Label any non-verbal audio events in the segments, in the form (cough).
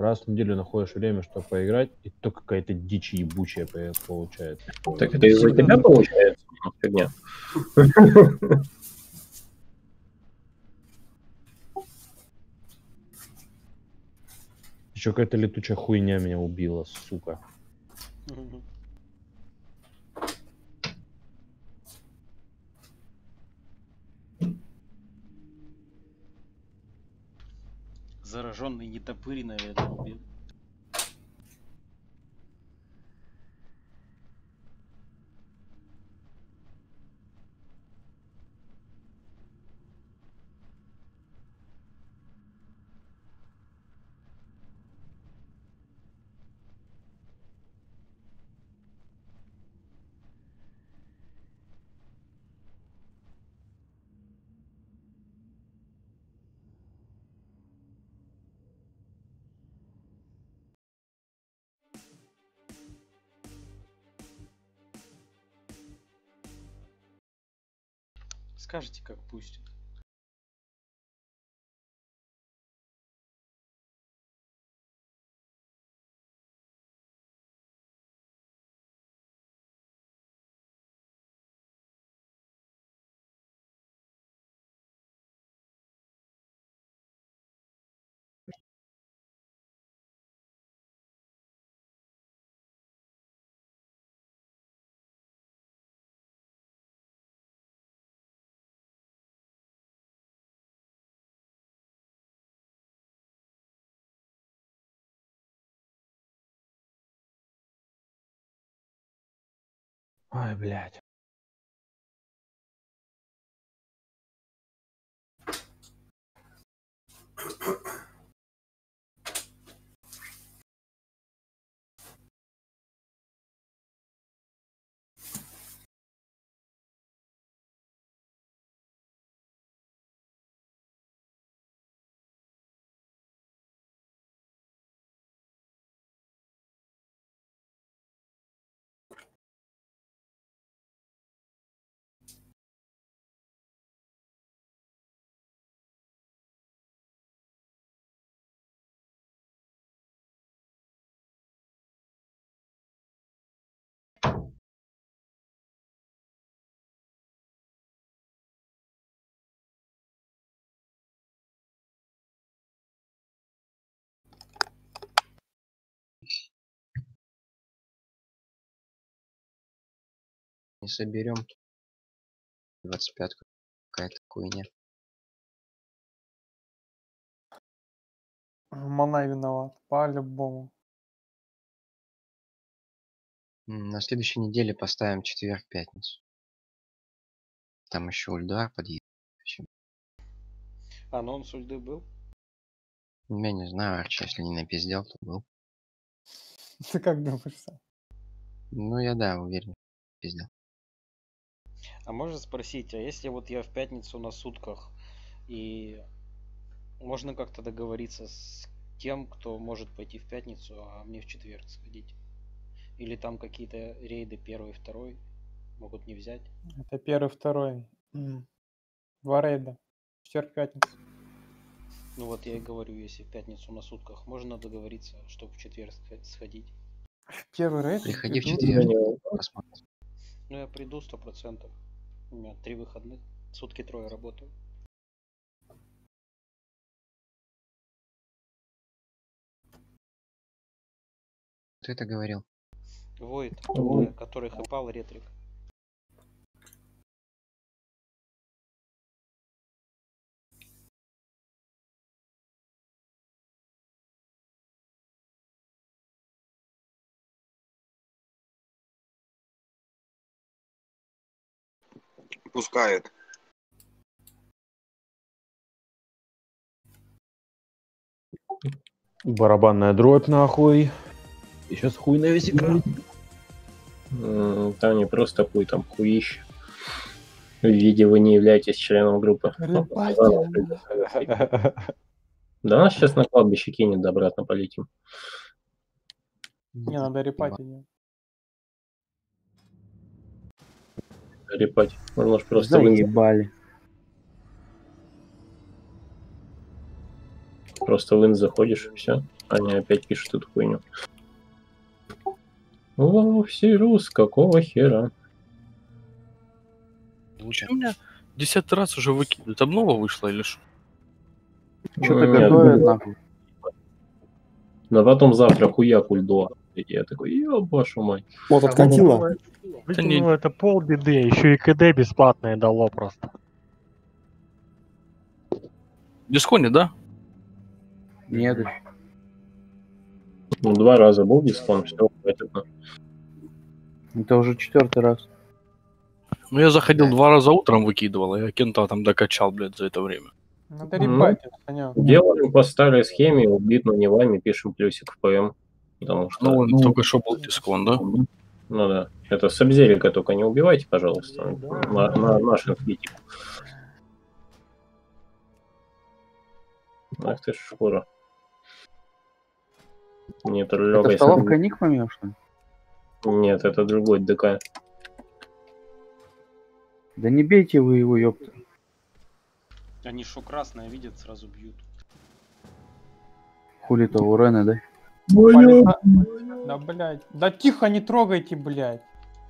раз в неделю находишь время, чтобы поиграть, и то какая-то дичь ебучая по- получается. Так это из-за тебя получается? Фигня. Еще какая-то летучая хуйня меня убила, сука. Зараженный нетопырь, наверное, убил. Скажите, как пустят. Ай, блядь. Не соберем 25 какая-то хуйня Манай виноват, по-любому. На следующей неделе поставим четверг пятницу там еще ульдар подъедет Анонс ульды был? я не знаю арчи если не напиздел то был (laughs) Ты как думаешь сам? ну я да уверен пиздел А можно спросить, а если вот я в пятницу на сутках и можно как-то договориться с тем, кто может пойти в пятницу, а мне в четверг сходить? Или там какие-то рейды первый, второй могут не взять? Это первый, второй. Два рейда. Четверг, пятница. Ну вот я и говорю, если в пятницу на сутках, можно договориться, чтобы в четверг сх- сходить. Первый рейд. приходи в иду- четверг посмотрим Ну я приду сто процентов. У меня три выходных, сутки трое работаю. кто это говорил Войд, который хэпал ретрик. Пускает. Барабанная дробь, нахуй. И сейчас хуй на весь экран. Там не просто хуй, там хуище. В виде вы не являетесь членом группы. Да нас сейчас на кладбище кинет, да обратно полетим. Не, надо репать Репать. Можно ж просто. Заебали. Просто в заходишь и все. Они опять пишут эту хуйню. О, Сирус, какого хера? Почему меня десятый раз уже выкидывают? Обнова вышла или что? Что-то Нет, готовят, ну, нахуй. Но потом завтра хуя кульдо. И я такой, ёб вашу мать. Вот откатило. Это не- Выкинуло это полбеды, еще и КД бесплатное дало просто. Дискони, да? Нет. Ну, два раза был дисконт, все, хватит. это уже четвертый раз. Ну, я заходил два раза утром выкидывал, а я кента там докачал, блядь, за это время. Надо Ну, ребатить, Санек. Делаем по старой схеме, убит, но не вами, пишем плюсик в ПМ. Потому что, Ну, ну, только что был дискон, да? да. Это Сабзерика только не убивайте, пожалуйста. На, на наш инфитик. Ах ты ж шкура. Нет, Это легкой столовка ник помимо, что ли? Нет, это другой ДК. Да не бейте вы его, ёпта. Они что красное видят, сразу бьют. Хули-то у Рены, да? Да, блядь. Да тихо, не трогайте, блядь.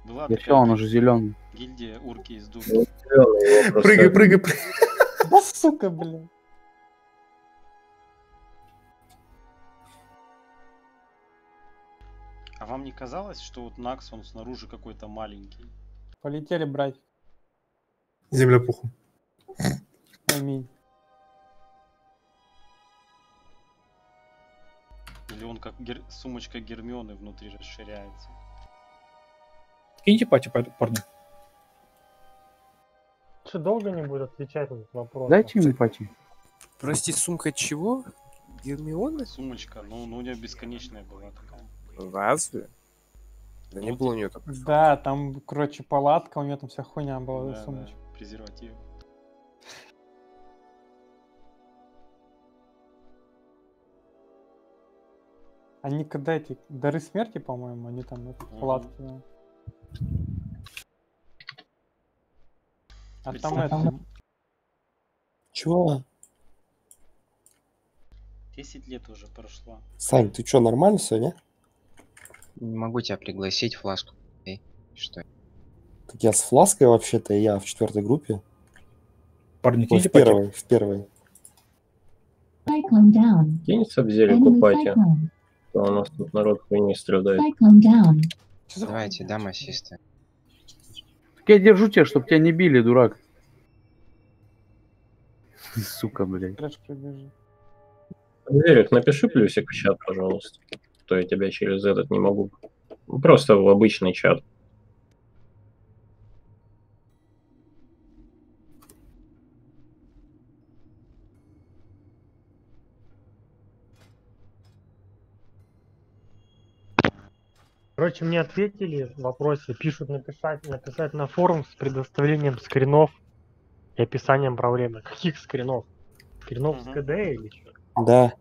Была все, он уже зеленый. гильдия урки из дуба. Прыгай, прыгай, прыгай. Да сука, блядь. А вам не казалось, что вот Накс, он снаружи какой-то маленький? Полетели брать. Земля пуху. Аминь. Или он как гер- сумочка Гермионы внутри расширяется? Киньте пати, парни. Что долго не будет отвечать на этот вопрос? Дайте ему пати. Прости, сумка чего? Гермиона? Сумочка, ну, ну у нее бесконечная была такая. Разве? Да не Вот. было у нее так. Да, там, короче, палатка, у нее там вся хуйня была, Да, да, да, сумочка. презерватив. Они когда эти дары смерти, по-моему, они там это, палатки. да. А там это, Чего? 10 лет уже прошло. Сань, ты что, нормально все, не? Не могу тебя пригласить, фласку. Эй, что? Так я с флаской вообще-то, я в четвертой группе. Парни, Ой, в первой, в первой. Cyclone down. Кинь Сабзерику Enemy пати. cyclone. То у нас тут народ хуйни страдает. Давайте, дам ассисты. Так я держу тебя, чтобы тебя не били, дурак. (laughs) Сука, блядь. Сабзерик, напиши плюсик в чат, пожалуйста. То я тебя через этот не могу. Просто в обычный чат. Короче, мне ответили в вопросе, пишут написать, написать на форум с предоставлением скринов и описанием проблемы. Каких скринов? Скринов с КД или что? Да.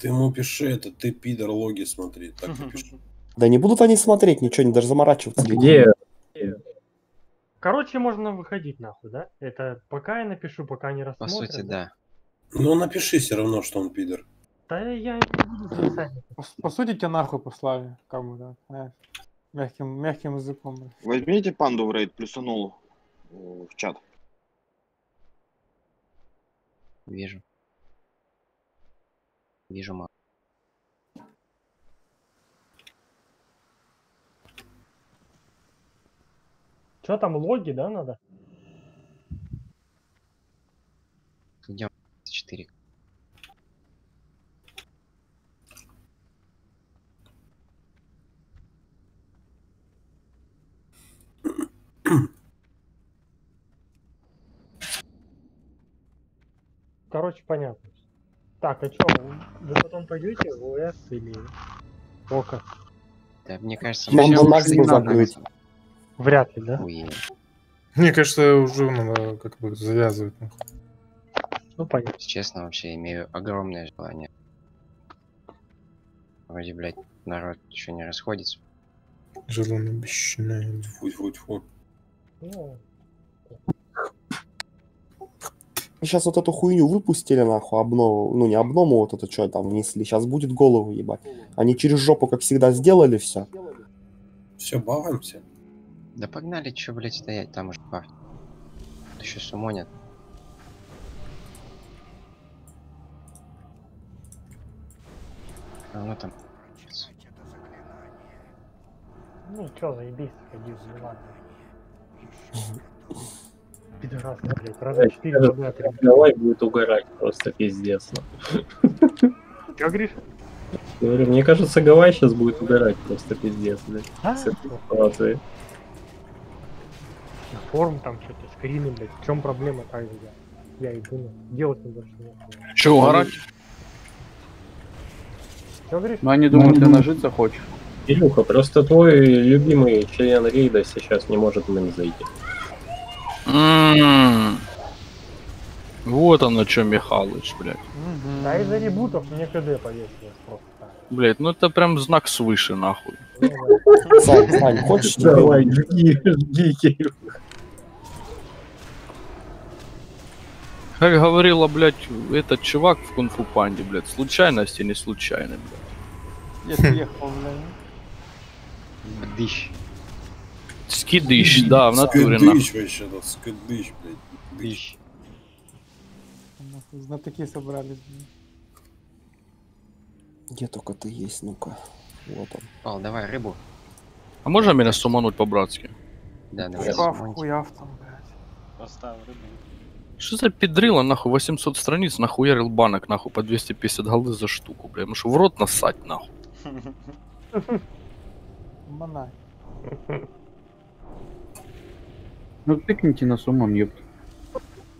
Ты ему пиши это, ты пидор, логи смотри. Так и пиши. Да не будут они смотреть ничего, не даже заморачиваться. Где? Короче, можно выходить нахуй, да? Это пока я напишу, пока не По рассмотрят. сути, да. Ну напиши все равно, что он пидор. Да я не буду писать. По, по сути, тебя нахуй послали кому-то, знаешь. Мягким, мягким языком. блядь. Возьмите панду в рейд, плюсанул э, в чат. Вижу. Вижу, ма. Что там, логи, да, надо? Идем. 4. (clears throat) Короче, понятно. Так, а что, вы потом пойдете в ОС или Ока? Да, мне кажется, Нам мы бы щас Макс не бы надо. закрыть. Вряд ли, да? Охуеть. Мне кажется, уже надо как бы завязывать. нахуй. Ну, понятно. Честно, вообще имею огромное желание. Вроде, блядь, народ еще не расходится. Желание обещанное. Фу, фу, фу. Ну, сейчас вот эту хуйню выпустили, нахуй, обнову, ну не обнову, вот это что там внесли, сейчас будет голову ебать. Они через жопу, как всегда, сделали все. Все, бавимся. Да погнали, чё, блядь, стоять, там уже пар. Еще сумонят. А ну там. Ну чё, заебись, ходи, ладно. Пидорас, блядь, раза четыре Кажется, подряд, ребят. Давай будет угорать просто пиздец. Чё говоришь? Говорю, мне кажется, Гавай сейчас будет угорать просто пиздец, блядь. А? С этой ситуации. На форум там что-то, скрины, блядь. В чем проблема так же, я? Иду, ну, делать не больше нехуя. Че, угорать? Чё говоришь? Ну они думают, ты нажиться хочешь. Илюха, просто твой любимый член рейда сейчас не может в зайти. М. Вот оно что, Михалыч, блядь. Да из-за ребутов мне КД повесилось просто. Блять, ну это прям знак свыше, нахуй. Сань, Сань, хочешь Давай, жги, жги. Как говорила, блядь, этот чувак в кунг-фу панде, блядь, случайности не случайны, блядь. Я съехал, блядь. Бдыщ. Скидыш, да, в натуре. Скидыш вообще, да, скидыш, блядь. Нахуй, Знатоки собрались. блин. Где только ты есть, ну-ка. Вот он. Пал, давай рыбу. А можно меня сумануть по-братски? Да, давай. Хуяв, хуяв там, блядь. Поставил рыбу. Что за педрила, нахуй, 800 страниц, нахуярил банок, нахуй, по 250 голды за штуку, бля, что, в рот насать, нахуй? (laughs) Монах. (laughs) Ну тыкните на суммон, ёпт.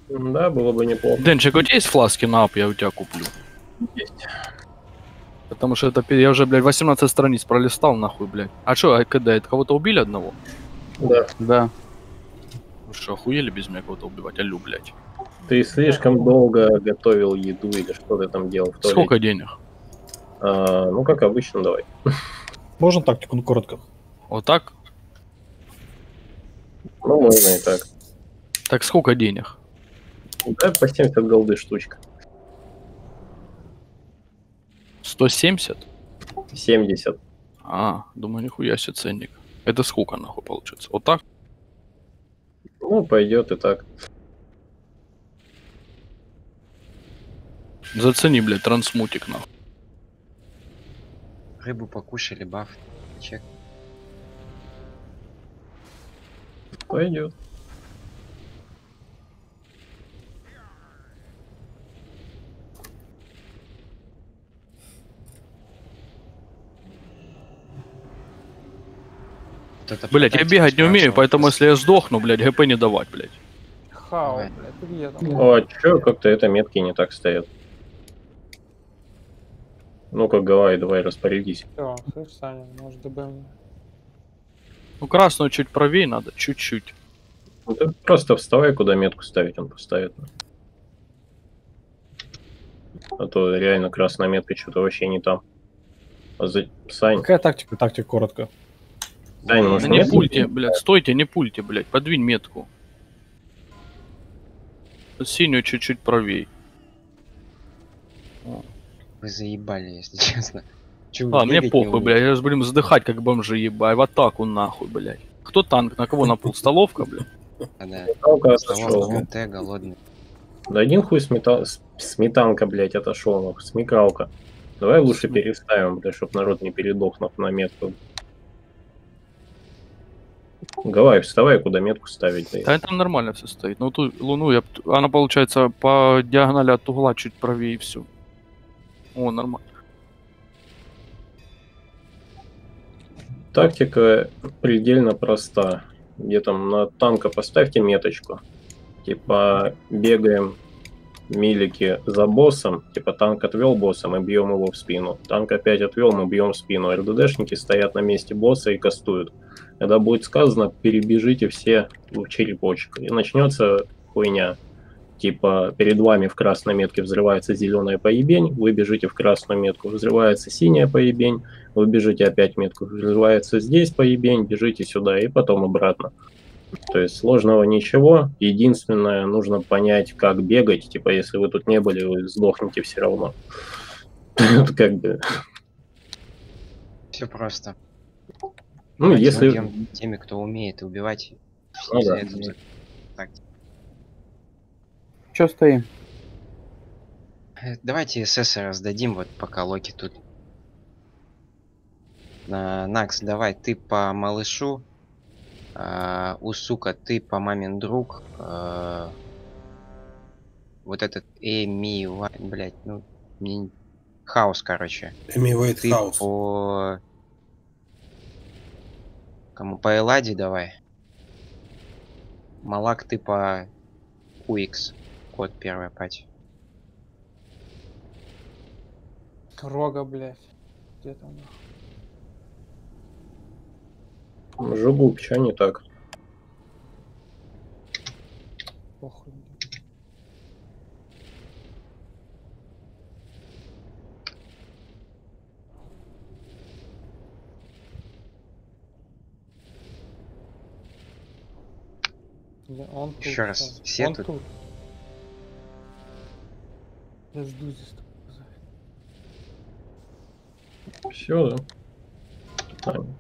Да, было бы неплохо. Денчик, у тебя есть фласки на ап, я у тебя куплю. Есть. Потому что это, я уже, блядь, 18 страниц пролистал, нахуй, блядь. А что, а КД, это кого-то убили одного? Да. Да. Вы что, охуели без меня кого-то убивать? Алю, блядь. Ты слишком долго готовил еду или что ты там делал в туалете. Сколько денег? А, ну, как обычно, давай. Можно тактику, ну коротко. Вот так? Ну, можно и так. Так сколько денег? Да, по 70 голды штучка. 170? 70. А, думаю, нихуя себе ценник. Это сколько, нахуй, получится? Вот так? Ну, пойдет и так. Зацени, блядь, трансмутик, нахуй. Рыбу покушали, баф. Чек. Пойдет. Блядь, я бегать не умею, поэтому если я сдохну, блядь, ГП не давать, блядь. Хау, блядь, ты где там? О, чё, как-то это метки не так стоят. Ну-ка, Гавай, давай распорядись. Все, слышь, Саня, может мне. Ну, красную чуть правее надо, чуть-чуть. Ну, ты просто вставай, куда метку ставить, он поставит. А то реально красная метка что-то вообще не там. А за... Сань, Какая тактика? Тактика коротко. Сань, Да не нет? пульте, блядь, стойте, не пульте, блядь, подвинь метку. Синюю чуть-чуть правей. Вы заебали, если честно. Вы А, мне похуй, блядь, сейчас будем задыхать, как бомжи, ебать, в атаку нахуй, блядь. Кто танк, на кого напал? Столовка, блядь? А, да. Столовка. ГТ, голодный. Да один хуй смета... сметанка, блядь, отошел, нахуй, смекалка. Давай лучше переставим, блядь, чтоб народ не передох нахуй, на метку. Гавай, вставай, куда метку ставить. блядь. Да там нормально все стоит. Ну ту луну я... Она получается по диагонали от угла чуть правее и все. О, нормально. Тактика предельно проста. Где там на танка поставьте меточку. Типа бегаем милики за боссом. Типа танк отвел босса, мы бьем его в спину. Танк опять отвел, мы бьем в спину. РДДшники стоят на месте босса и кастуют. Когда будет сказано, перебежите все в черепочек. И начнется хуйня. Типа перед вами в красной метке взрывается зеленая поебень, вы бежите в красную метку, взрывается синяя поебень, вы бежите опять метку, взрывается здесь поебень, бежите сюда и потом обратно. То есть сложного ничего. Единственное, нужно понять, как бегать. Типа, если вы тут не были, вы сдохнете все равно. (laughs) Тут как бы... Все просто. Ну, если... теми, кто умеет убивать. Ну да. это так. Че стоим? Э, Давайте СС раздадим, вот пока Локи тут. А, Накс, давай ты по малышу. А, у сука ты по мамин друг. А, вот этот Эми, блять, ну мне... Хаос, короче. Эми Ты Уэйтхаус. по кому по Эладе давай. Малак ты по Куикс. Код первая пать. Рога, блядь. Где там? нахуй? Жугуб, что не так? Похуй. Он тут, Ещё раз, все Он тут? тут. Я жду здесь. Все, да? А, ну,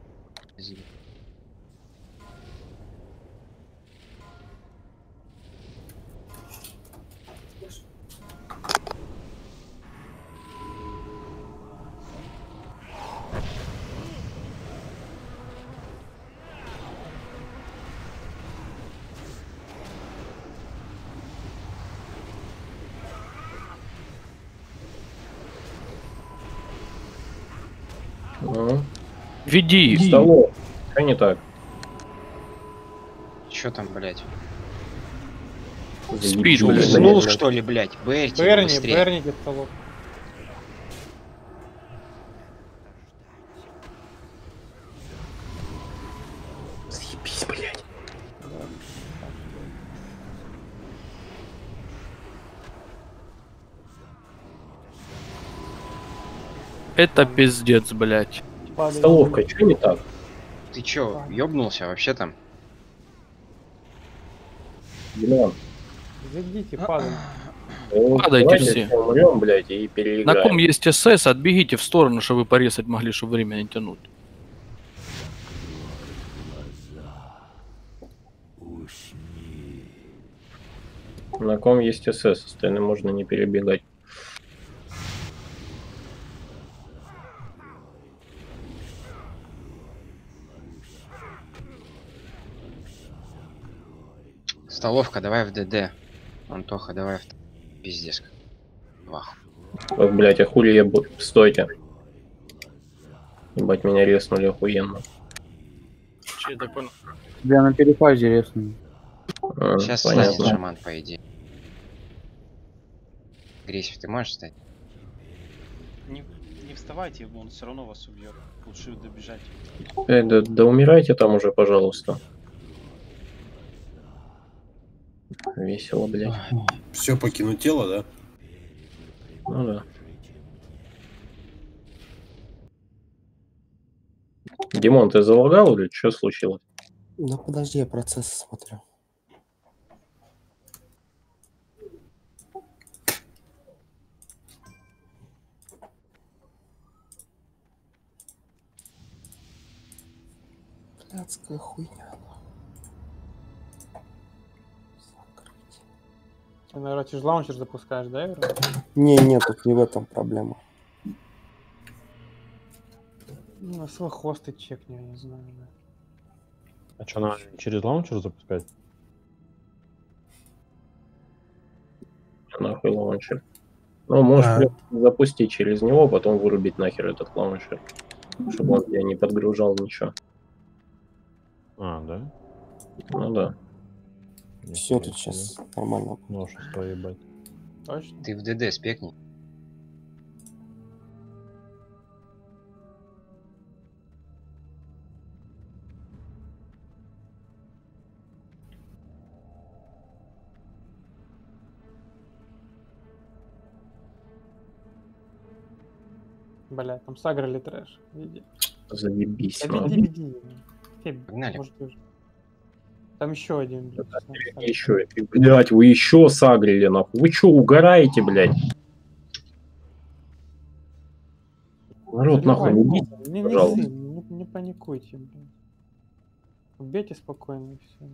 Веди. Столов. Что не так? Чё там, блять? Спит, Чё, блядь. уснул, что ли, блять? Берти, Берни, быстрее. Берни где. Заебись, блядь. Это пиздец, блядь. Падает. Столовка, что не так? Ты чё, ёбнулся вообще там? Димон, Зайдите, ну, Падайте давайте все. умрем, блядь, и На переиграем. ком есть СС, отбегите в сторону, чтобы вы порезать могли, чтобы время не тянуть. На ком есть СС, остальным можно не перебегать. Столовка, давай в ДД. Антоха, давай в... Пиздец. Вах. Вот, блядь, а хули я... Стойте. Ебать, меня резнули охуенно. Я так понял. Тебя на перефазе резнули. А, Сейчас понятно. станет шаман, по идее. Гресев, ты можешь стать? Не, не вставайте, он все равно вас убьет. Лучше добежать. Э, да, да умирайте там уже, пожалуйста. Весело, блядь. Все, покинуть тело, да? Ну да. Димон, ты залагал или что случилось? Да подожди, я процесс смотрю. Блядская хуйня. Ты, наверное, через лаунчер запускаешь, да, Ира? Не, нет, тут не в этом проблема. Ну, на свой хвост ты чекни, я не знаю. да. А что, надо через лаунчер запускать? Нахуй лаунчер. Ну, можешь А. запустить через него, потом вырубить нахер этот лаунчер. Чтобы он тебя не подгружал ничего. А, да? Ну да. Все тут сейчас нормально. Множество ебать. Точно? Ты в ДД спекни. Блядь, там саграли трэш. Веди. Заебись. Да веди, веди. Феб, Погнали. может, уже. Там еще один. блядь, Еще, блядь, вы еще сагрили, нахуй. Вы что, угораете, блядь? Народ, нахуй, не Заливай, бейте, Не, не, не, не паникуйте, блин. Убейте спокойно и все.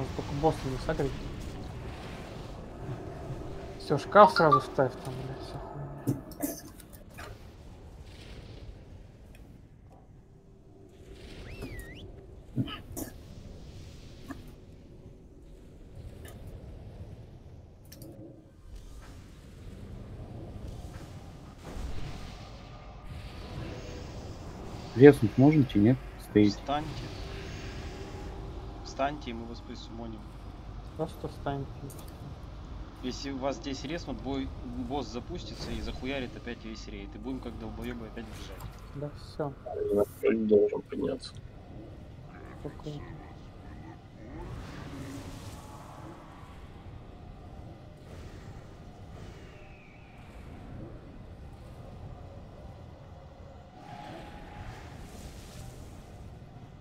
Надо сагрить. Все, шкаф сразу ставь там, блядь, вся хуйня. Резнуть можете, нет? Стоите. Встаньте. Встаньте, и мы вас присумоним. Просто встаньте. и всё. Если у вас здесь резнут, бой, босс запустится и захуярит опять весь рейд. И будем как долбоебы опять бежать. Да все. Не должен подняться. Спокойно.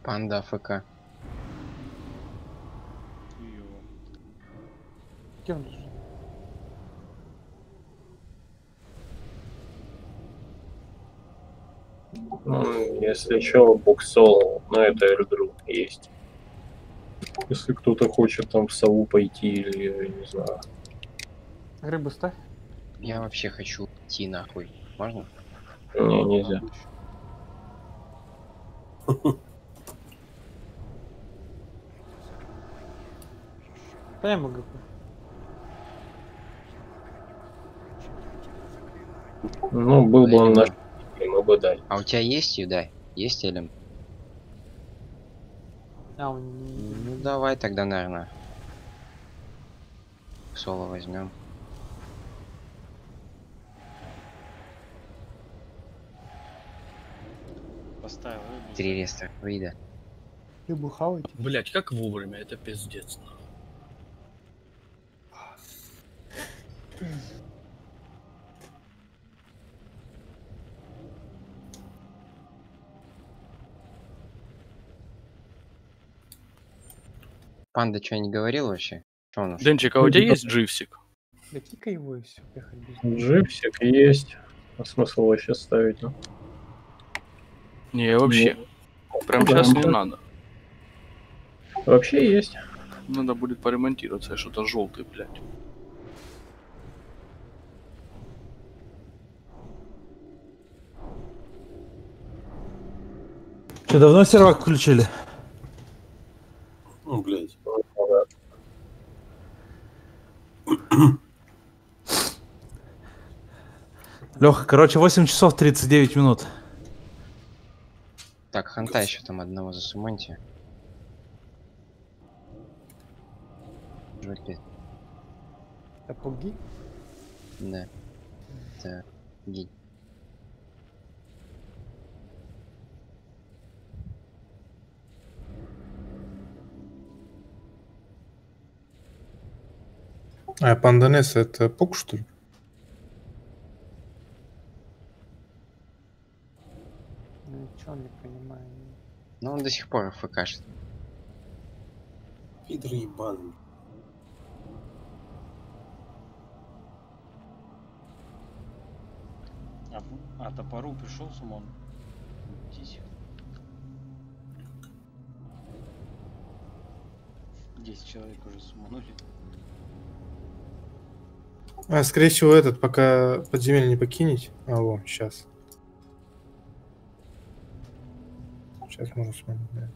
Панда АФК. Лежит? Ну, Если еще буксол, ну это Эрдру есть. Если кто-то хочет там в сову пойти или, не знаю. Рыбу ставь. Я вообще хочу идти нахуй. Можно? Не, нельзя. Дай (laughs) МГП. Ну, был бы он наш, мы бы дали. А у тебя есть Юдай? Есть Элем? А. Ну давай тогда, наверное. Соло возьмем. Поставил. Три реста выйда. Рыбу хавайте. Блять, как вовремя, это пиздец. Панда что не говорил вообще? Что он? Денчик, а у тебя есть дживсик? Да кикай его и все, поехали. Джипсик есть. А смысл его сейчас ставить, ну? Не, вообще. Прям Да, сейчас не да. надо. Вообще есть. Надо будет поремонтироваться, что-то желтый, блядь. Что, давно сервак включили? Ну, блядь. (coughs) Леха, короче, 8 часов 39 минут. Так, ханта еще там одного засумоньте. Жопе. Сапоги? Да. Это гей. А Панданес это пук, что ли? Ну ничего не понимаю. Ну он до сих пор ФКшит. Пидор ебаный. А, а топору пришел сумон? Здесь. 10 человек уже суманули. А, скорее всего, этот, пока подземелье не покинете. А, во, сейчас. Сейчас можно смотреть, да.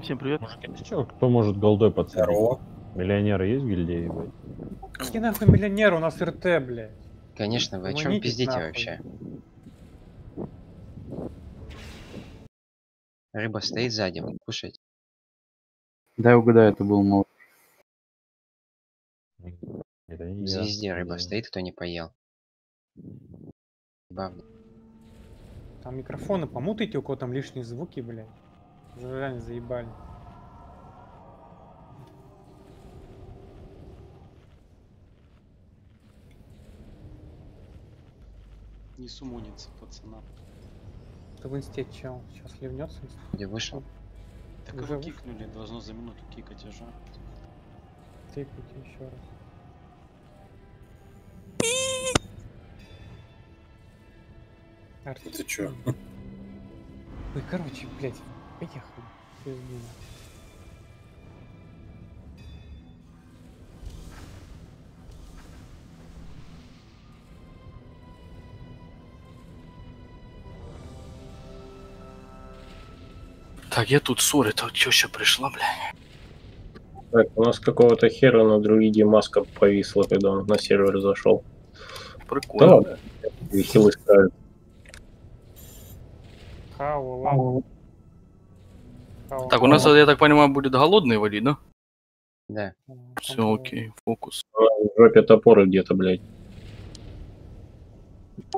Всем привет. Чё, кто может голдой подсадить? Миллионеры есть в гильдии, ебать? Какие нахуй миллионеры, у нас РТ, блядь. Конечно, вы о чем пиздите нахуй. вообще? Рыба стоит сзади, вот кушать. Дай угадаю, это был мол. Это В не я. звезде рыба стоит, кто не поел. Бавно. Там микрофоны помутайте, у кого там лишние звуки, блядь. Заебали. Не сумонится пацана. Это в инсте чел. Сейчас ливнется. Где вышел? Так Уже его кикнули, должно за минуту кикать уже. Тыкайте еще раз. Арти. Ты чё? (laughs) Ой, короче, блядь, поехали. Пизду. Так, я тут ссор, это вот теща пришла, бля. Так, у нас какого-то хера на друиде маска повисла, когда он на сервер зашел. Прикольно. Да, и Хау. Так, у нас, я так понимаю, будет голодный валить, да? Да. Все, окей, фокус. В жопе топоры где-то, блядь.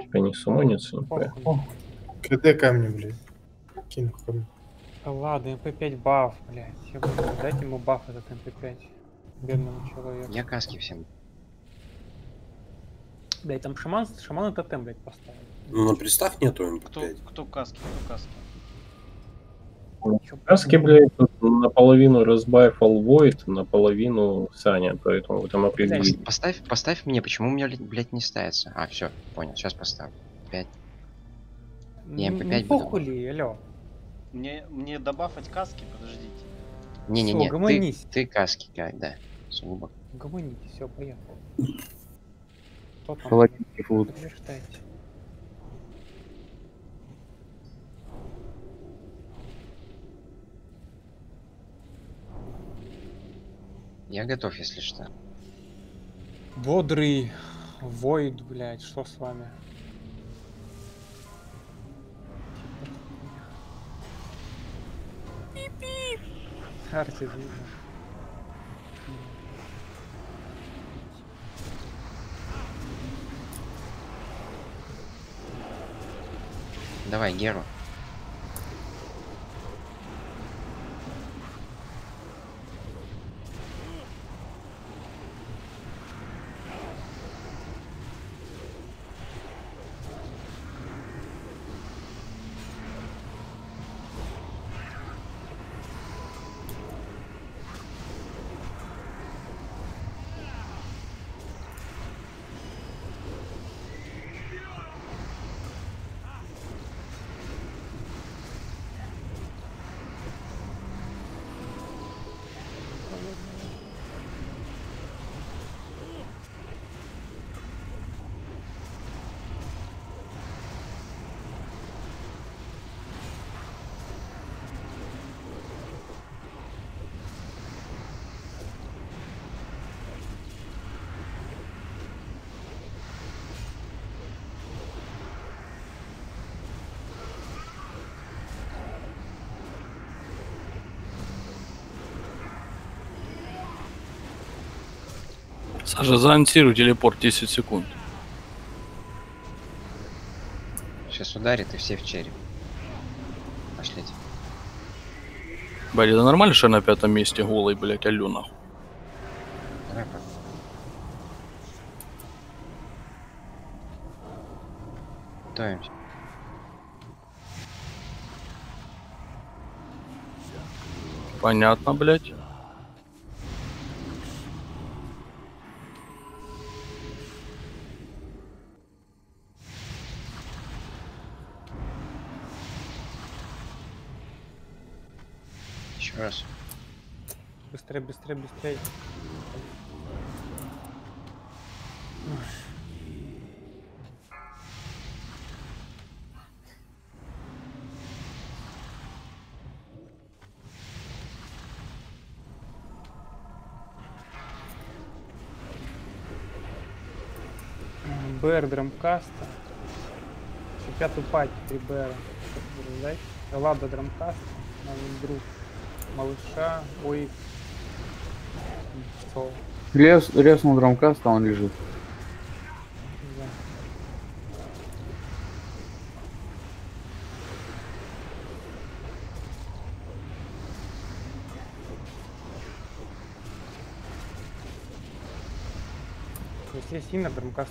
Типа не сумонится, не Похуй. КД камни, блядь. Кину камни. Да ладно, МП5 баф, блядь. Дайте ему баф этот МП5. Бедному человеку. Я каски всем. И там шаман, шаман и тотем, блядь, поставил. Ну, на пристав нету Кто, МП5. кто каски, кто каски? Каски, блядь, тут наполовину разбайфал Void, наполовину Саня, поэтому вы там определите. Пос- Поставь, поставь мне, почему у меня, блядь, не ставится. А, все, понял, сейчас поставлю. Пять. Я Ну, МП5 ну, буду. похуй ли, алё. Мне, мне добавить каски, подождите. Не-не-не, ты, ты каски, да, да, сугубо. Гомоните, все, там? Холодненький флут. Подтверждайте. Я готов, если что. Бодрый Войд, блядь, что с вами? Арти, видно. Давай, Геру. Саша, заанонсируй телепорт 10 секунд. Сейчас ударит и все в череп. Пошлите. Блядь, это нормально, что я на пятом месте голый, блядь, алё нахуй. Давай, пап. Готовимся. Понятно, блядь. БР драмкаста. Еще пятую пати, три БР. Дайте. Лада драмкаста. Новый друг. Малыша. Ой. Что? Рез, резнул драмкаст, а он лежит. Да. Если есть иннер, драмка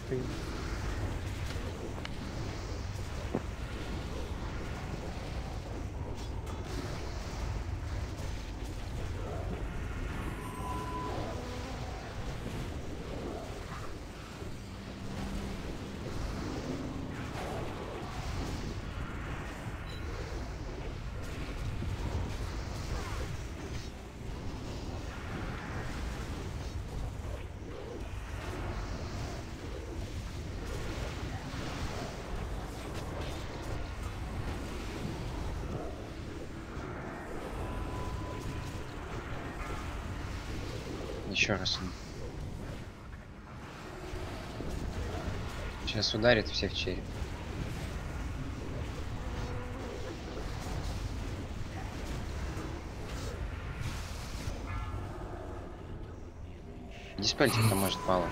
Еще раз. Сейчас ударит всех в череп. Диспельтик-то может мало.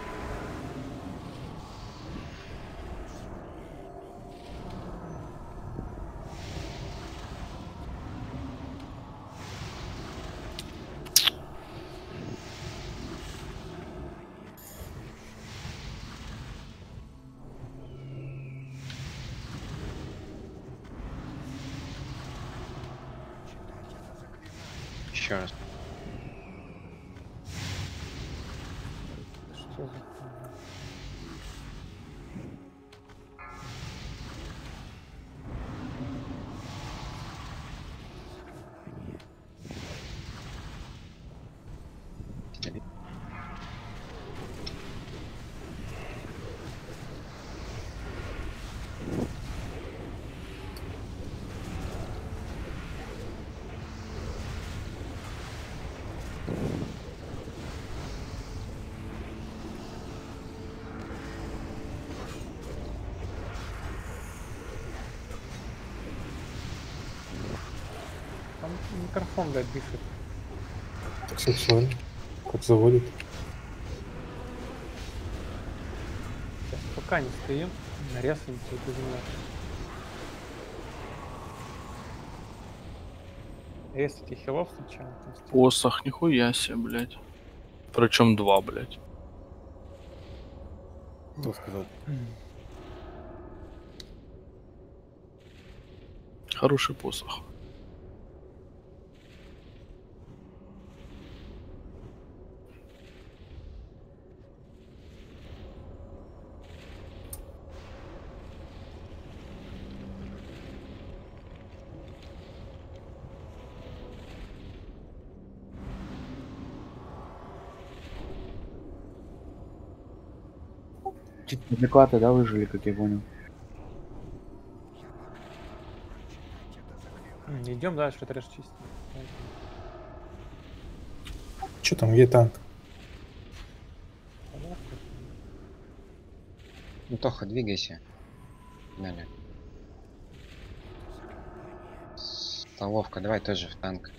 Еще микрофон, блядь, дышит. Так сексуально. Как заводит. Сейчас пока не стоим, нарезаемся и будем Если этих хилов стоим. Посох, нихуя себе, блядь. Причем два, блядь. Кто сказал? Хороший посох. Чуть неадекваты, да, выжили, как я понял. Идем дальше, трэш чистить. Че там, где танк? Ну, Тоха, двигайся. Далее. Столовка, давай тоже в танк.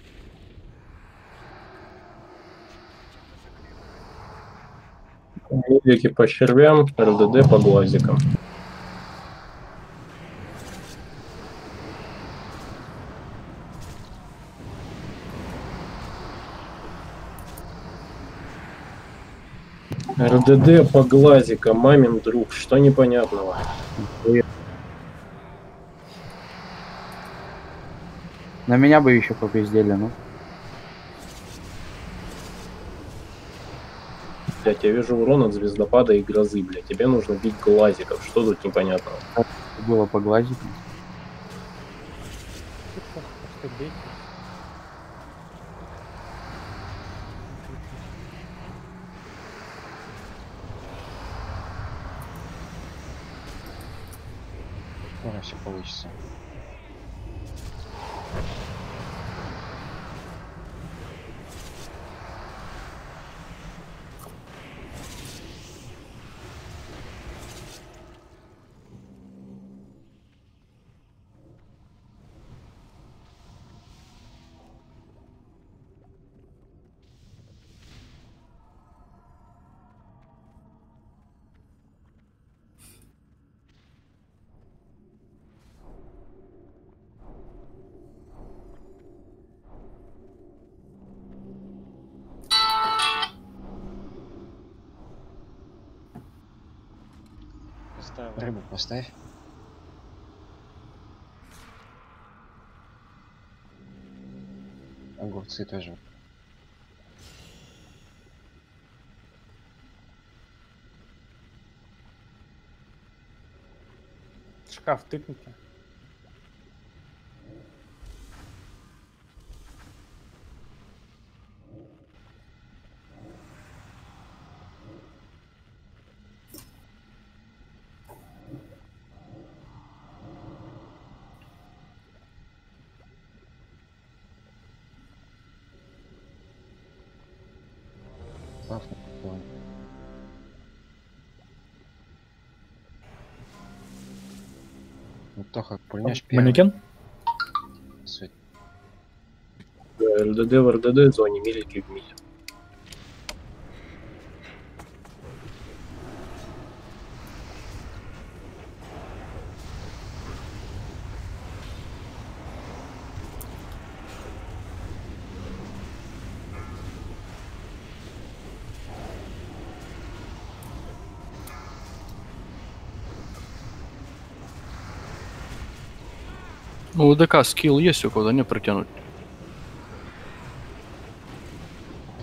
Медики по червям, РДД по глазикам. РДД по глазикам, мамин друг, что непонятного? На меня бы еще попиздели, ну. Блять, я вижу урон от звездопада и грозы, блядь. Тебе нужно бить глазиков. Что тут непонятного? Было по глазикам. Поставил. Рыбу поставь. Огурцы тоже. Шкаф тыкните. Пульнешь. Манекен? Да, ЛДД в РДД зоне, милики в миле. Ну, у ДК скилл есть у кого-то, не протянуть.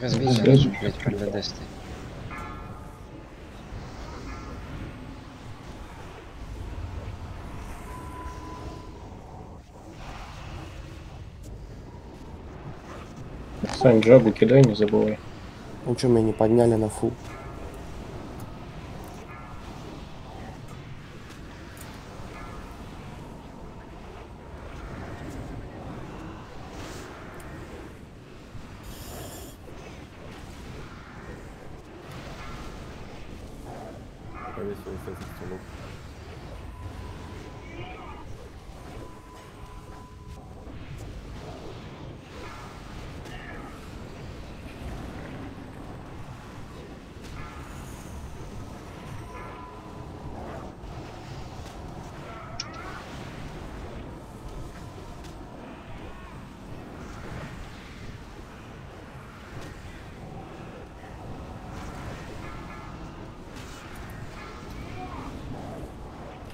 Разбейся, блядь. Сань, джабу кидай, не забывай. Ну что, меня не подняли на фул?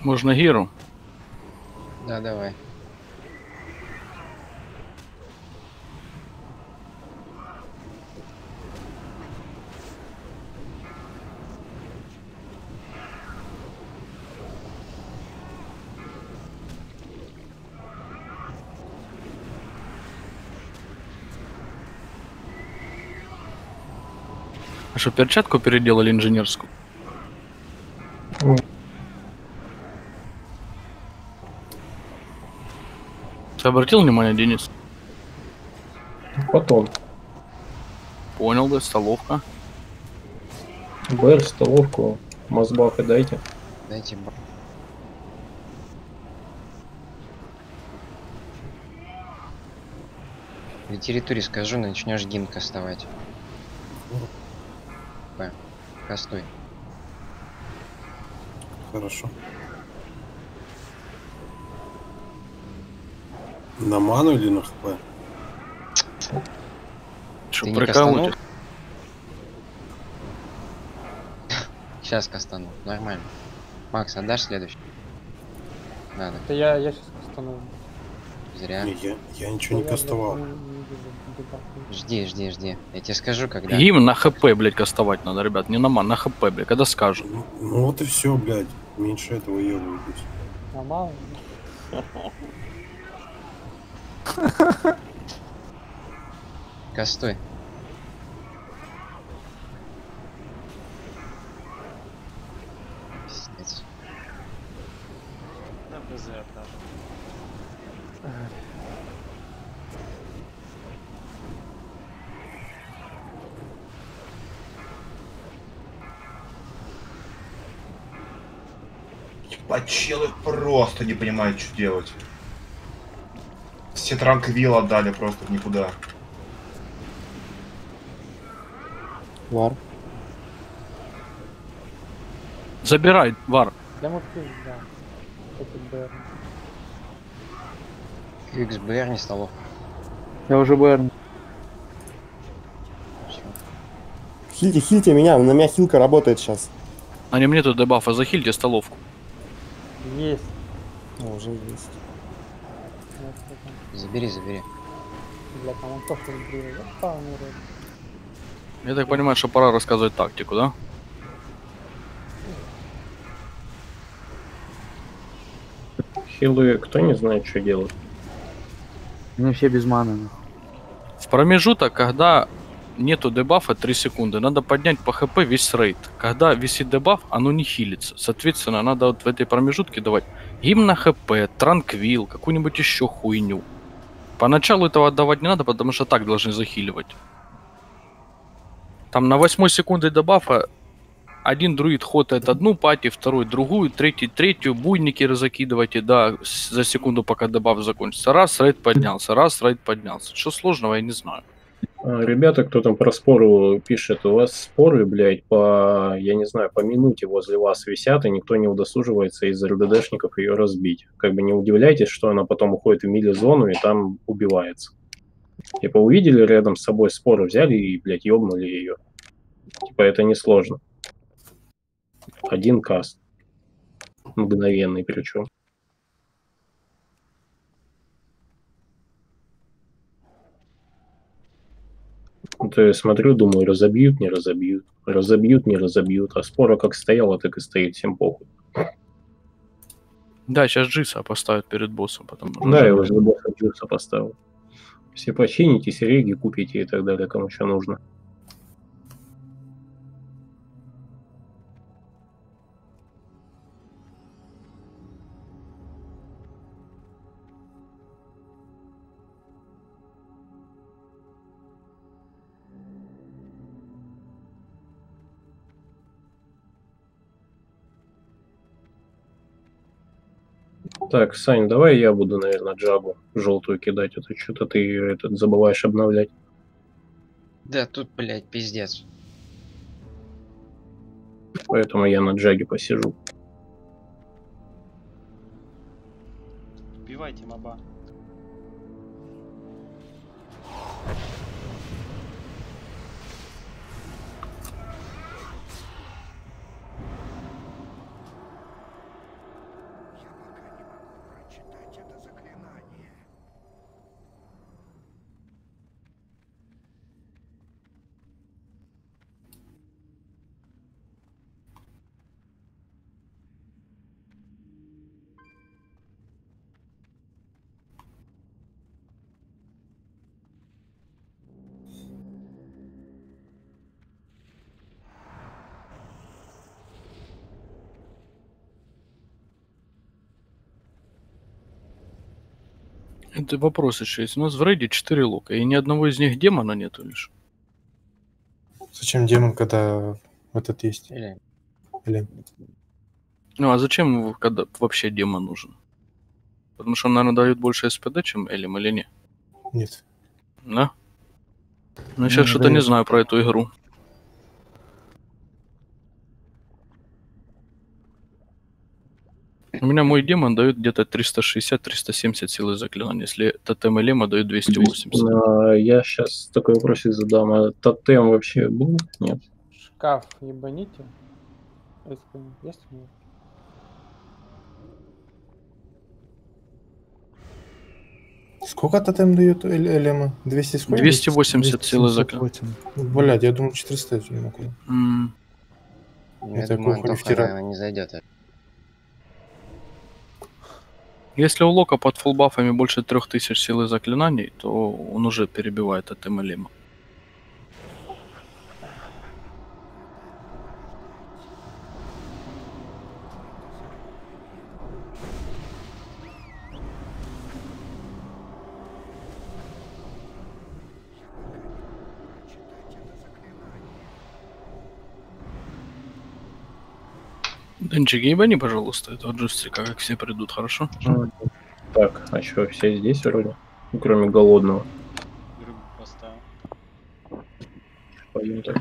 Можно гиру. Да, давай. А что, перчатку переделали инженерскую? Ты обратил внимание, Денис? Потом. Понял, да, столовка. БР, столовку, мазбафы дайте. Дайте б- На территории скажу, начнешь гимн кастовать. П. Кастуй. Хорошо. На ману или на хп? Что, кастанул? Сейчас кастану. Нормально. Макс, отдашь следующий? Надо. Это я, я сейчас кастану. Зря. Не, я, я ничего не Я, кастовал. Жди, жди, жди. Я тебе скажу, когда. Гимн на хп, блядь, кастовать надо, ребят. Не на ман, на хп, блядь, когда скажут. Ну вот и все, блядь. Меньше этого ебаетесь. А Кастуй. Пиздец. Да, БЗ. Ебать, челы просто не понимают, что делать. Все транквил отдали просто никуда. Вар. Забирай, Вар. Да мы да. Это БР. XBR не столов. Я уже БР. Хильте, хильте меня, на меня хилка работает сейчас. А не мне тут дебафа, захильте столовку. Есть. уже есть. Забери, забери. Бля, там он тоже. Я так понимаю, что пора рассказывать тактику, да? Хилы, кто не знает, что делать? Они все без маны. В промежуток, когда нету дебафа 3 секунды, надо поднять по хп весь рейд. Когда висит дебаф, оно не хилится. Соответственно, надо вот в этой промежутке давать гимн на хп, транквил, какую-нибудь еще хуйню. Поначалу этого отдавать не надо, потому что так должны захиливать. Там на 8 секунды дебафа один друид хотает одну пати, второй другую, третий третью, буйники разакидывайте, да, за секунду, пока дебаф закончится. Раз, рейд поднялся, раз, рейд поднялся. Что сложного, я не знаю. А, Ребята, кто там про споры пишет, у вас споры, блядь, по, я не знаю, по минуте возле вас висят, и никто не удосуживается из РДДшников ее разбить. Как бы не удивляйтесь, что она потом уходит в мили-зону и там убивается. Типа увидели рядом с собой споры, взяли и, блядь, ёбнули ее. Типа это несложно. Один каст. Мгновенный причем. То я смотрю, думаю, разобьют, не разобьют. Разобьют, не разобьют. А спора как стояла, так и стоит, всем похуй. Да, сейчас Джиса поставят перед боссом, потому что... Да, я уже босса Джуса поставил. Все почините, сереги купите и так далее, кому что нужно. Так, Сань, давай я буду, наверное, джабу желтую кидать. Это что-то ты этот забываешь обновлять. Да тут, блядь, пиздец. Поэтому я на джаге посижу. Убивайте моба. Это вопрос еще есть. У нас в рейде 4 лука, и ни одного из них демона нету лишь. Зачем демон, когда этот есть? Или... Или... Ну а зачем его, когда вообще демон нужен? Потому что он, наверное, дает больше СПД, чем Элим, или не? Нет. Да? Ну, Ну, сейчас что-то не знаю про эту игру. У меня мой демон дает где-то 360-370 силы заклинания, если тотем Элема дает 280. А, я сейчас такой вопросик задам. А тотем вообще был? Нет. Шкаф ебаните. Есть у него? Сколько тотем дает Элема? 200 сколько? 280 силы заклинания. Блять, я думал 400 не могу. М, Я Это думаю, Антоха, не зайдет. Если у Лока под фулбафами больше 3000 силы заклинаний, то он уже перебивает тотем Элема. Денчик, ебани, пожалуйста, этого джустрика, как все придут, хорошо? Так, а что, все здесь вроде? Ну, Кроме голодного. Рыбу поставил. Пойдем так.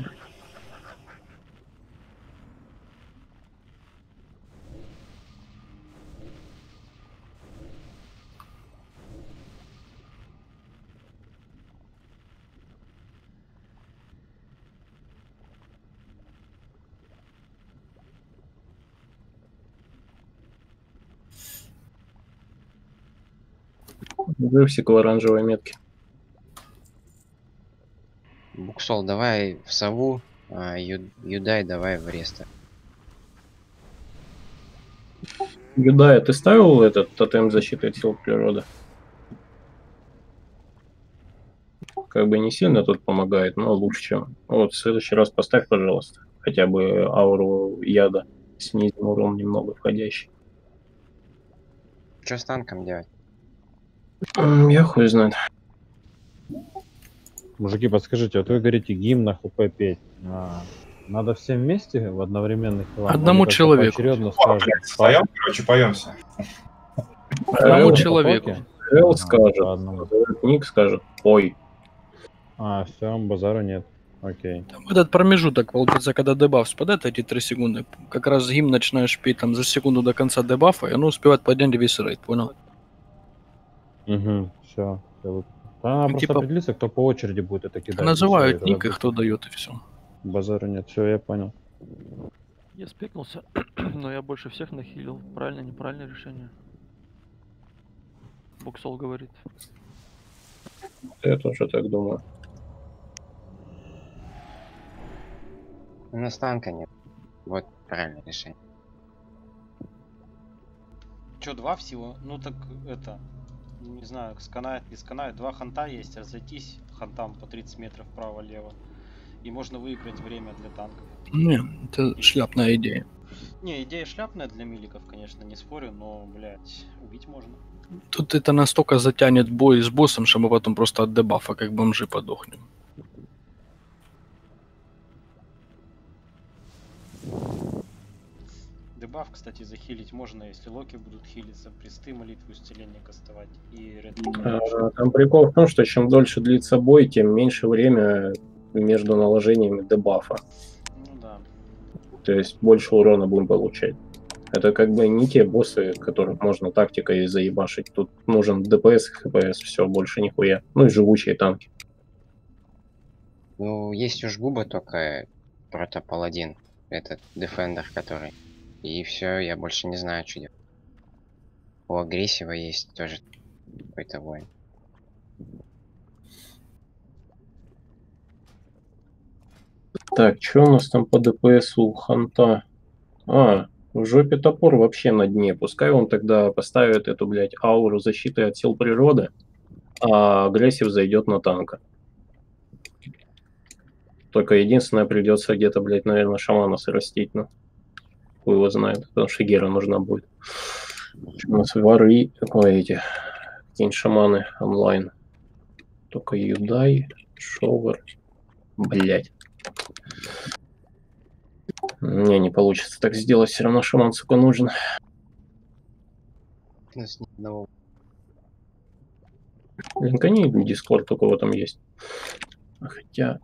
Живсик в оранжевой метке. Буксол, давай в сову, а Ю- Юдай давай в реста. Юдая, ты ставил этот тотем защиты от сил природы? Как бы не сильно тут помогает, но лучше, чем. Вот в следующий раз поставь, пожалуйста, хотя бы ауру яда. Снизим урон немного входящий. Что с танком делать? Я хуй знает. Мужики, подскажите, вот вы говорите гимн на ХП петь. А, надо всем вместе в одновременных хилах? Одному человеку. поочередно О, блядь, встаем, короче, поемся. Одному Эл- человеку. Эл Ага, скажет, одному. Ник скажет, ой. А, все, базару нет. Окей. В этот промежуток, получается, когда дебаф спадает, эти 3 секунды, как раз гимн начинаешь петь там за секунду до конца дебафа, и оно успевает поднять весь рейд, понял? Угу, все. Надо Ну, просто типа- определиться, кто по очереди будет это кидать. Называют ник, и кто дает, и все. Базару нет, все, я понял. Я спекнулся, (clears throat) но я больше всех нахилил. Правильно, неправильное решение. Буксол говорит. Я тоже так думаю. У нас танка нет. Вот правильное решение. Че, два всего? Ну так это, не знаю, сканает, не сканает. Два ханта есть, разойтись хантам по 30 метров вправо-лево. И можно выиграть время для танков. Не, это шляпная идея. Не, идея шляпная для миликов, конечно, не спорю, но, блядь, убить можно. Тут это настолько затянет бой с боссом, что мы потом просто от дебафа как бомжи подохнем. Дебаф, кстати, захилить можно, если локи будут хилиться, присты, молитву исцеления кастовать и ред. А, Там прикол в том, что чем дольше длится бой, тем меньше время между наложениями дебафа. Ну да. То есть больше урона будем получать. Это как бы не те боссы, которых можно тактикой заебашить. Тут нужен ДПС, ХПС, все, больше нихуя. Ну и живучие танки. Ну, есть уж губа только протопаладин. Этот дефендер, который. И все, я больше не знаю, что делать. У агрессива есть тоже какой-то воин. Так, что у нас там по ДПС у Ханта? А, в жопе топор вообще на дне. Пускай он тогда поставит эту, блядь, ауру защиты от сил природы, а агрессив зайдет на танка. Только единственное, придется где-то, блядь, наверное, шамана срастить, ну. Хуй его знает, потому что Гера нужна будет. У нас воры, ой, эти, какие-нибудь шаманы онлайн. Только Юдай, Шовер, блядь. Не, не получится так сделать, все равно шаман, сука, нужен. У нас ни одного. Линкани Дискорд у кого там есть. Хотя...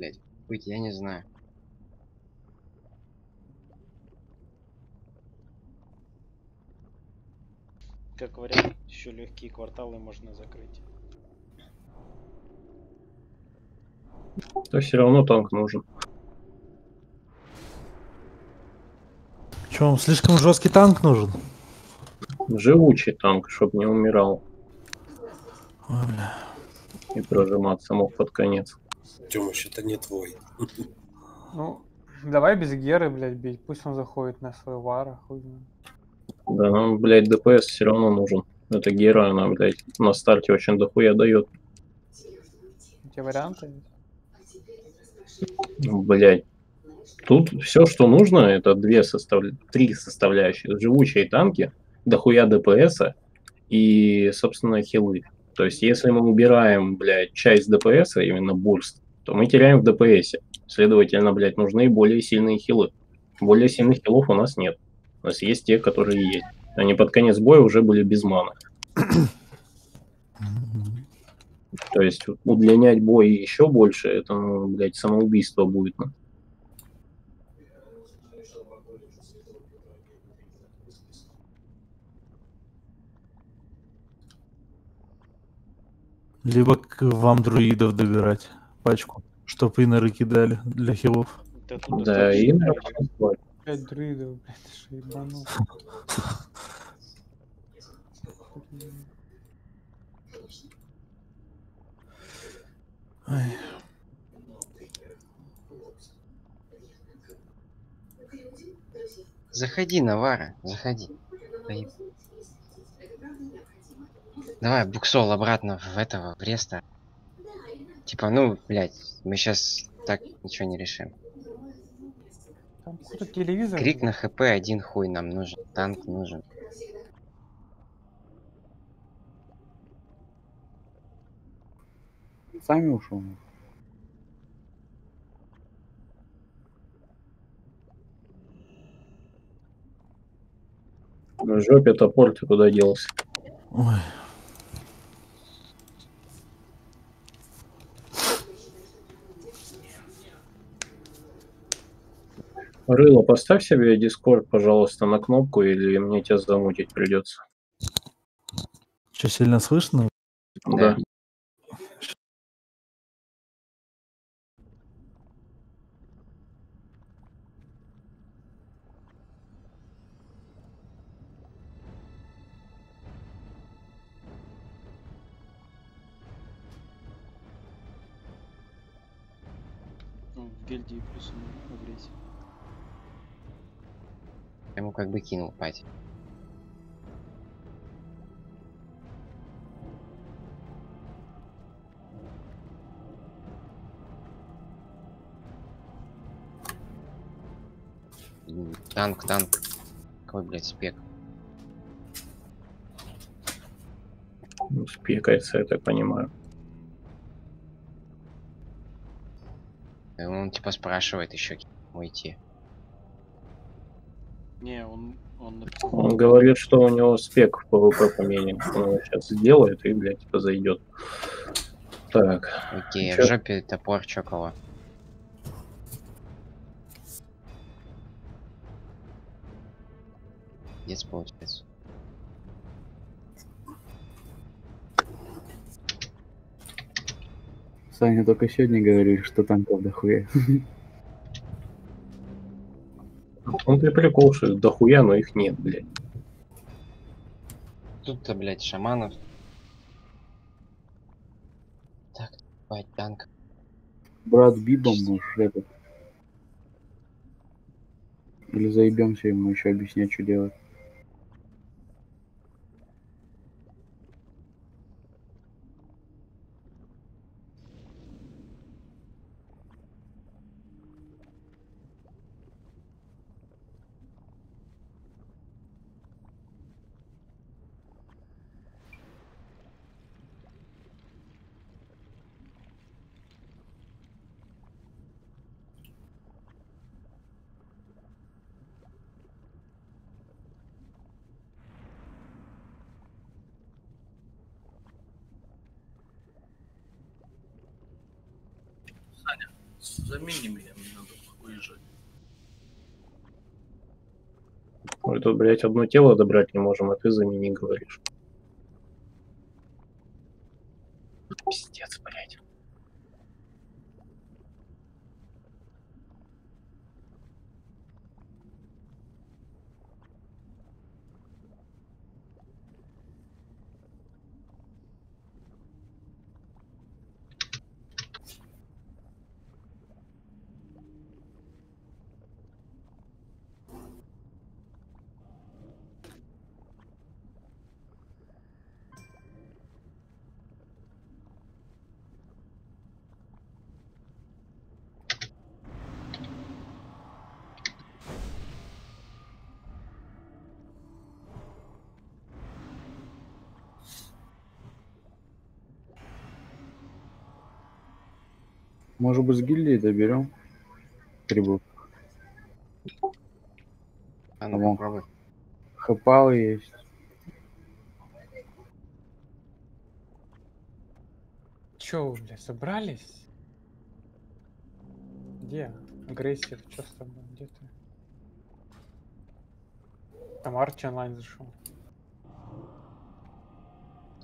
Блять, быть, я не знаю. Как вариант, еще легкие кварталы можно закрыть. То все равно танк нужен. Че, вам слишком жесткий танк нужен? Живучий танк, чтоб не умирал. Ой, бля. И прожиматься мог под конец. Тёмыч, это не твой. Ну, давай без Геры, блядь, бить. Пусть он заходит на свой вар, а хуй. Да, нам, блядь, ДПС все равно нужен. Это Гера, она, блядь, на старте очень дохуя дает. У тебя варианты? Ну, Блядь. Тут все, что нужно, это две состав... три составляющие. Живучие танки, дохуя ДПСа и, собственно, хилы. То есть, если мы убираем, блядь, часть ДПСа, именно бурст, то мы теряем в ДПСе. Следовательно, блядь, нужны более сильные хилы. Более сильных хилов у нас нет. У нас есть те, которые есть. Они под конец боя уже были без маны. То есть удлинять бой еще больше, это, ну, блядь, самоубийство будет. ну. Либо к вам друидов добирать пачку, чтоб иноры кидали для хилов. Да, и Пять друидов, блядь, ты что, ебанул? Ай. Заходи, Навара, заходи. Давай, буксол обратно в этого, в реста. Типа, ну, блядь, мы сейчас так ничего не решим. Там какой-то телевизор. Крик на хп один хуй нам нужен. Танк нужен. Сами ушел. в жопе топор ты куда делся? Ой. Рыло, поставь себе Discord, пожалуйста, на кнопку, или мне тебя замутить придется. Что, сильно слышно? Да. Ему как бы кинул пать. Танк, танк. Какой, блядь, спек? Ну, Спекается, я так понимаю. Э, Он типа спрашивает еще уйти. Не, он, он написал. Он говорит, что у него спек в PvP поменен. Он сейчас сделает и, блядь, типа зайдет. Так. Окей, чё? в жопе топор чокола. Есть получается. Саня только сегодня говорили, что танков дохуя. (laughs) Он ты прикол, что их дохуя, но их нет, блядь. Тут-то, блядь, шаманов. Так, бать, танк. Брат Бибом можешь этот. Или заебемся ему еще объяснять, что делать. Саня, замени меня, мне надо уезжать. Тут, блядь, одно тело добрать не можем, а ты замени говоришь. Может быть, с гильдии доберем? Трибут. А ну Вон. попробуй. Хэпал есть. Чё вы, блядь, собрались? Где? Агрессив, чё с тобой? Где ты? Там Арчи онлайн зашел.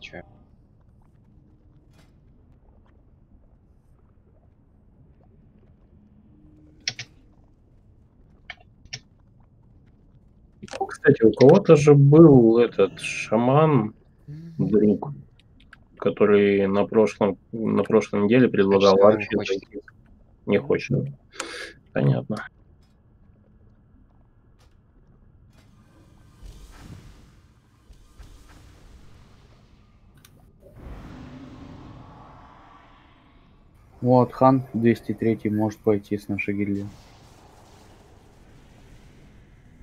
Чё? Кстати, у кого-то же был этот шаман, друг, который на прошлом, на прошлой неделе предлагал он Арчи хочет. Не хочет. Понятно. Вот, Хан 203 может пойти с нашей гильдии.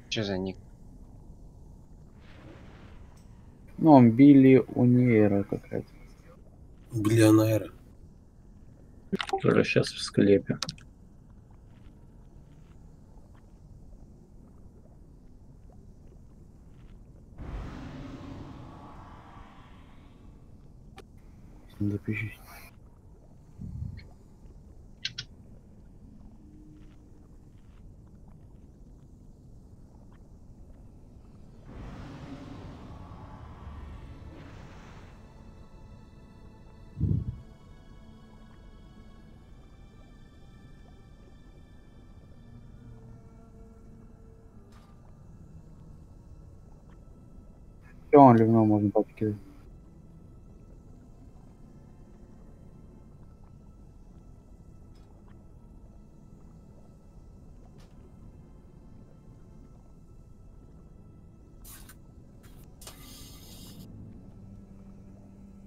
Чё за ник? Ну, он Билли Унейра какая-то. Биллионера. Тоже сейчас в склепе. Запишись. Он ливно можно подкидывать.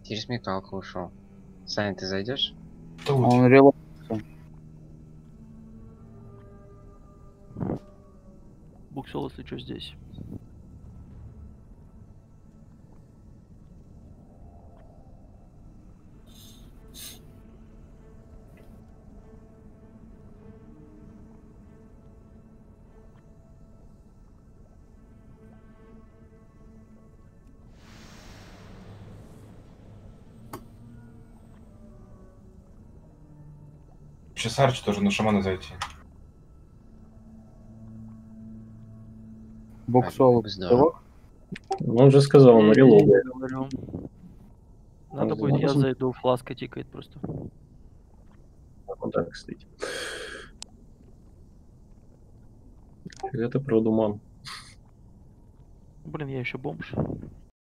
Через металку ушел. Саня, ты зайдешь? Он релокся. Буксол, если что, здесь. Арчи тоже на шамана зайти. Боксол. здорово. Ну, он же сказал, он говорю. Надо Он будет, я зайду, фласка тикает просто. Вот так, кстати. Это продуман. Блин, я еще бомж.